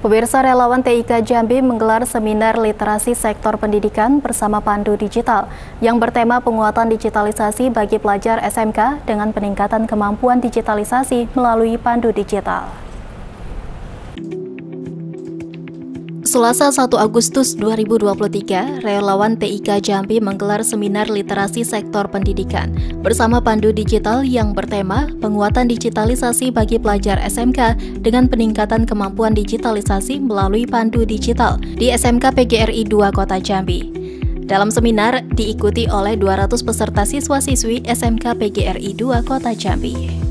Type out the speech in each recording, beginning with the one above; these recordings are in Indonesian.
Pemirsa relawan TIK Jambi menggelar seminar literasi sektor pendidikan bersama Pandu Digital yang bertema penguatan digitalisasi bagi pelajar SMK dengan peningkatan kemampuan digitalisasi melalui Pandu Digital. Selasa 1 Agustus 2023, relawan TIK Jambi menggelar seminar literasi sektor pendidikan bersama Pandu Digital yang bertema penguatan digitalisasi bagi pelajar SMK dengan peningkatan kemampuan digitalisasi melalui Pandu Digital di SMK PGRI 2 Kota Jambi. Dalam seminar diikuti oleh 200 peserta siswa-siswi SMK PGRI 2 Kota Jambi.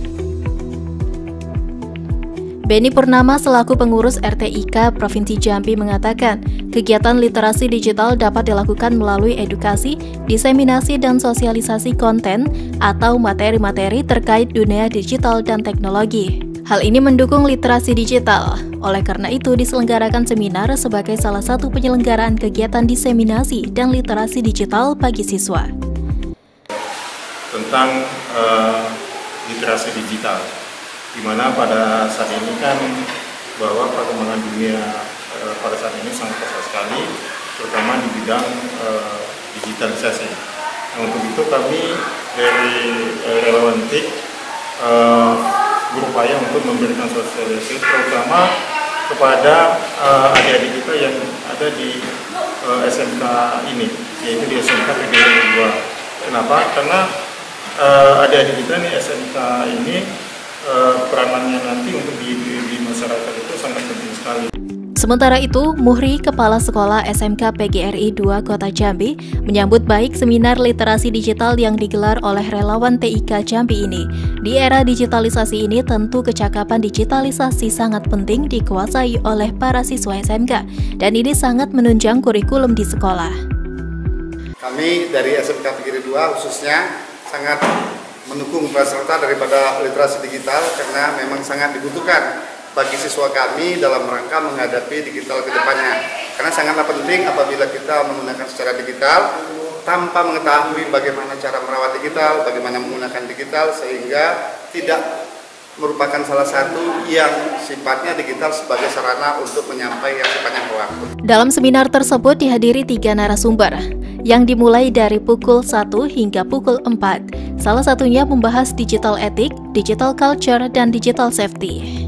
Beni Purnama selaku pengurus RTIK Provinsi Jambi mengatakan, kegiatan literasi digital dapat dilakukan melalui edukasi, diseminasi dan sosialisasi konten atau materi-materi terkait dunia digital dan teknologi. Hal ini mendukung literasi digital. Oleh karena itu, diselenggarakan seminar sebagai salah satu penyelenggaraan kegiatan diseminasi dan literasi digital bagi siswa. Tentang uh, literasi digital di mana pada saat ini kan bahwa perkembangan dunia e, pada saat ini sangat pesat sekali, terutama di bidang e, digitalisasi. Nah, untuk itu kami dari e, relawan TIK e, berupaya untuk memberikan sosialisasi terutama kepada adik-adik kita yang ada di uh, SMK ini, yaitu di SMK PGRI 2. Kenapa? Karena adik-adik kita nih SMK ini Eh, peranannya nanti untuk di, di, di masyarakat itu sangat penting sekali. Sementara itu, Muhri, Kepala Sekolah SMK PGRI 2 Kota Jambi, menyambut baik seminar literasi digital yang digelar oleh relawan TIK Jambi ini. Di era digitalisasi ini, tentu kecakapan digitalisasi sangat penting dikuasai oleh para siswa SMK, dan ini sangat menunjang kurikulum di sekolah. Kami dari SMK PGRI 2 khususnya sangat mendukung peserta daripada literasi digital karena memang sangat dibutuhkan bagi siswa kami dalam rangka menghadapi digital ke depannya. Karena sangatlah penting apabila kita menggunakan secara digital tanpa mengetahui bagaimana cara merawat digital, bagaimana menggunakan digital sehingga tidak merupakan salah satu yang sifatnya digital sebagai sarana untuk menyampaikan yang sifatnya hoax. Dalam seminar tersebut dihadiri tiga narasumber, yang dimulai dari pukul 1 hingga pukul 4. Salah satunya membahas digital etik, digital culture, dan digital safety.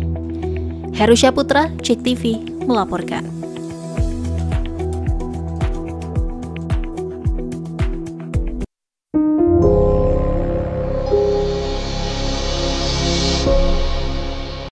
Heru Putra, Cek TV, melaporkan.